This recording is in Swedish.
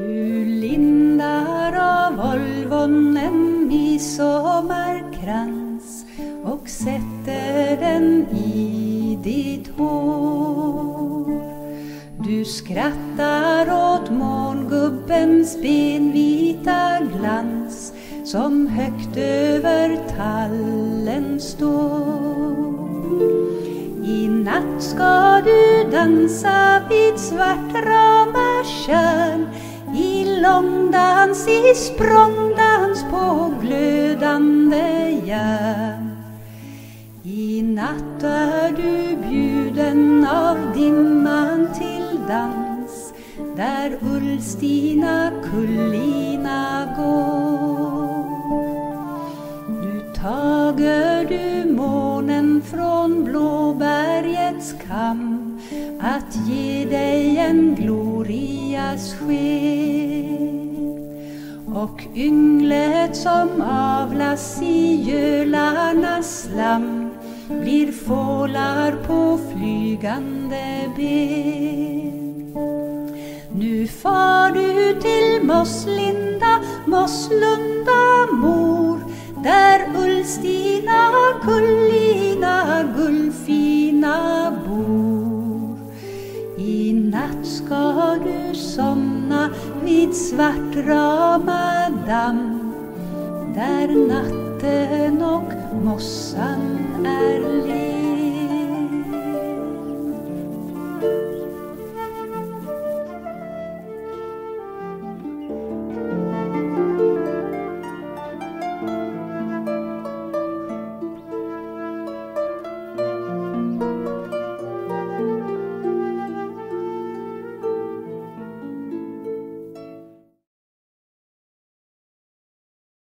Du lindar av olvon en midsommarkrans och sätter den i ditt hår. Du skrattar åt mångubbens benvita glans som högt över tallen står. I natt ska du dansa vid svartrama tjärn långdans, i språngdans på glödande järn. I natt är du bjuden av dimman till dans där Ulstina kullina går. Nu tager du månen från Blåbergets kam att ge dig en deras sken och ynglet som avlas i gölarnas slam blir fålar på flygande ben. Nu far du till Mosslinda, Mosslunda mor där Ulstina, Kullina, Gullfina bor. I natt ska du somna vid Svartrama damm. Där natt